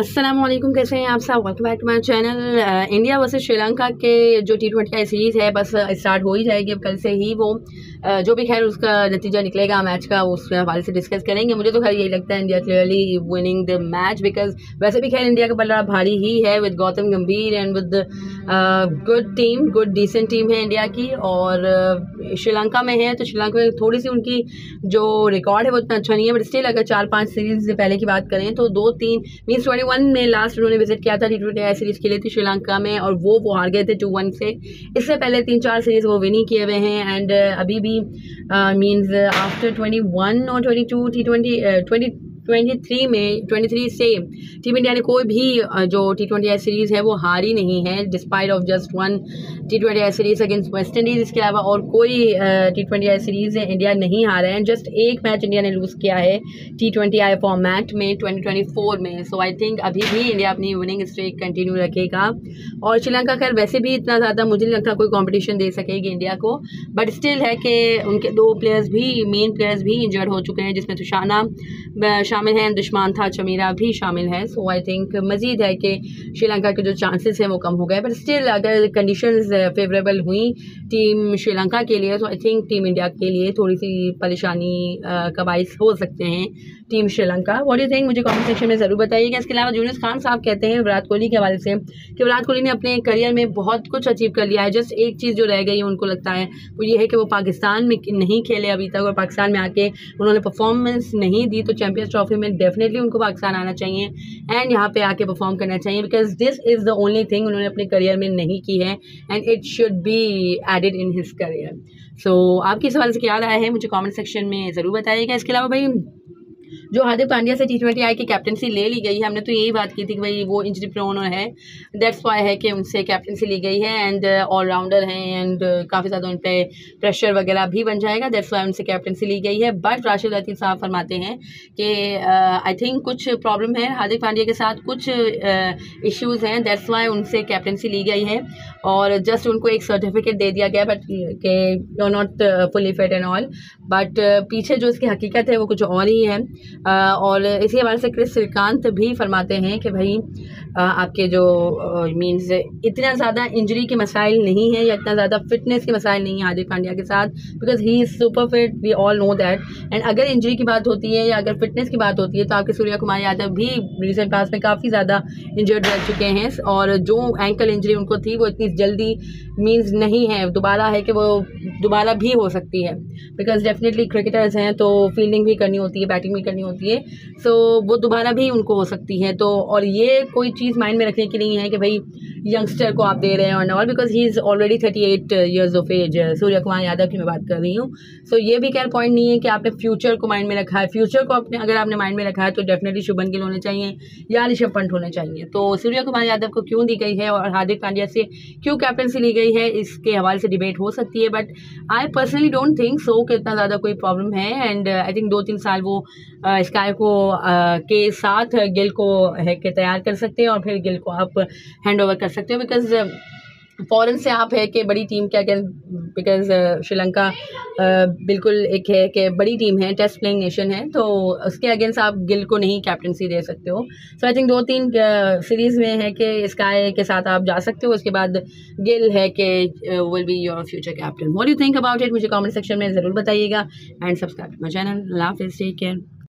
वालेकुम कैसे हैं आप सब? Welcome back to my channel India versus Sri Lanka के जो टी ट्वेंटी आई सीरीज़ है बस स्टार्ट हो ही जाएगी अब कल से ही वो। Uh, जो भी खैर उसका नतीजा निकलेगा मैच का उसके हवाले से डिस्कस करेंगे। मुझे तो खैर यही लगता है India clearly winning the match because वैसे भी खैर इंडिया का बल्ला भारी ही है with Gautam Gambhir and with good team good decent team है इंडिया की और श्रीलंका में है तो श्रीलंका में थोड़ी सी उनकी जो रिकॉर्ड है वो इतना अच्छा नहीं है बट स्टिल अगर चार पाँच सीरीज़ से पहले की बात करें तो दो तीन मीन्स ट्वेंटी वन में लास्ट उन्होंने विज़िट किया था टी ट्वेंटी सीरीज़ खेली थी श्रीलंका में और वो वो हार गए थे टू वन से। इससे पहले तीन चार सीरीज़ वो विनिंग किए हुए हैं एंड अभी भी मीन्स आफ्टर ट्वेंटी वन और twenty two T twenty twenty twenty three में, ट्वेंटी थ्री से टीम इंडिया ने कोई भी जो टी ट्वेंटी सीरीज़ है, वो हारी नहीं है despite of just one T twenty series against West Indies इसके अलावा और कोई टी ट्वेंटी सीरीज़ इंडिया नहीं हारा है जस्ट एक मैच इंडिया ने लूज़ किया है टी ट्वेंटी आई फॉर्मेट में ट्वेंटी ट्वेंटी फोर में. सो आई थिंक अभी भी इंडिया अपनी विनिंग स्ट्रीक कंटिन्यू रखेगा. और श्रीलंका, खैर, वैसे भी इतना ज़्यादा मुझे नहीं लगता कोई कॉम्पिटिशन दे सकेगी इंडिया को बट स्टिल है कि उनके दो प्लेयर्स भी मेन प्लेयर्स भी इंजर्ड हो चुके हैं, जिसमें तुशाना शामिल हैं, दुश्मान था चमीरा भी शामिल है। सो आई थिंक मजीद है कि श्रीलंका के जो चांसेस हैं वो कम हो गए बट स्टिल अगर कंडीशंस फेवरेबल हुई टीम श्रीलंका के लिए तो आई थिंक टीम इंडिया के लिए थोड़ी सी परेशानी का बायस हो सकते हैं team Sri Lanka. What you think मुझे कमेंट सेक्शन में ज़रूर बताइएगा। इसके अलावा जूनियस खान साहब कहते हैं, विराट कोहली के हवाले से, कि विराट कोहली ने अपने करियर में बहुत कुछ अचीव कर लिया है। जस्ट एक चीज़ जो रह गई है, उनको लगता है, वो ये है कि वो पाकिस्तान में नहीं खेले अभी तक और पाकिस्तान में आके उन्होंने परफॉर्मेंस नहीं दी तो चैम्पियंस में डेफिनेटली उनको पाकिस्तान आना चाहिए एंड यहाँ पे आके परफॉर्म करना चाहिए because this is the only thing उन्होंने अपने करियर में नहीं की है and it should be added in his career so आपके सवाल से क्या राय है? मुझे कॉमेंट सेक्शन में ज़रूर बताइएगा। इसके अलावा भाई जो हार्दिक पांड्या से टी ट्वेंटी आई की कैप्टनसी ले ली गई है हमने तो यही बात की थी कि भाई वो इंजरी प्रोन है। दैट्स वाई है कि उनसे कैप्टनसी ली गई है एंड ऑलराउंडर हैं एंड काफ़ी ज़्यादा उन पर प्रेशर वगैरह भी बन जाएगा। दैट्स वाई उनसे कैप्टनसी ली गई है। बट राशिद लतीफ़ साहब फरमाते हैं कि आई uh, थिंक कुछ प्रॉब्लम है हार्दिक पांड्या के साथ कुछ इश्यूज़ uh, हैं। दैट्स वाई उनसे कैप्टनसी ली गई है और जस्ट उनको एक सर्टिफिकेट दे दिया गया बट के you not fully fit and all but पीछे जो इसकी हकीकत है वो कुछ और ही है। और इसी हवाले से क्रिस श्रीकांत भी फरमाते हैं कि भाई आपके जो मीन्स इतना ज़्यादा इंजरी के मसाइल नहीं है या इतना ज़्यादा फिटनेस के मसाइल नहीं है हार्दिक पांड्या के साथ because he is super fit we all know that and अगर इंजरी की बात होती है या अगर फिटनेस की बात होती है तो आपके सूर्या कुमार यादव भी रिसेंट पास में काफ़ी ज़्यादा इंजर्ड रह चुके हैं और जो एंकल इंजरी उनको थी, वो इतनी जल्दी मीन्स नहीं है। दोबारा है कि वो दोबारा भी हो सकती है। बिकॉज़ डेफिनेटली क्रिकेटर्स हैं तो फील्डिंग भी करनी होती है बैटिंग भी करनी होती है। सो so, वो दोबारा भी उनको हो सकती है। तो और ये कोई चीज़ माइंड में रखने की नहीं है कि भाई यंगस्टर को आप दे रहे हैं और knoll because he is already thirty eight years of age Suryakumar Yadav की मैं बात कर रही हूँ। सो so, ये भी क्या पॉइंट नहीं है कि आपने फ्यूचर को माइंड में रखा है। फ्यूचर को अपने अगर आपने माइंड में रखा है तो डेफिनेटली शुभन गिल होने चाहिए या ऋषभ पंत होने चाहिए। तो सूर्य कुमार यादव को क्यों दी गई है और हार्दिक पांड्या से क्यों कैप्टनसी ली गई है इसके हवाले से डिबेट हो सकती है। But I personally don't think so कि इतना ज़्यादा कोई प्रॉब्लम है एंड आई थिंक दो तीन साल वो स्काई को के साथ गिल को है के तैयार कर सकते हैं और फिर गिल को आप हैंड ओवर कर सकते हो बिकॉज़ फ़ौरन से आप है कि बड़ी टीम क्या कह बिकॉज़ श्रीलंका बिल्कुल एक है कि बड़ी टीम है टेस्ट प्लेइंग नेशन है तो उसके अगेंस्ट आप गिल को नहीं कैप्टनसी दे सकते हो। सो आई थिंक दो तीन सीरीज़ में है कि स्काई के साथ आप जा सकते हो, उसके बाद गिल है कि will be your future captain what you think about it मुझे कमेंट सेक्शन में ज़रूर बताइएगा and subscribe my channel love take care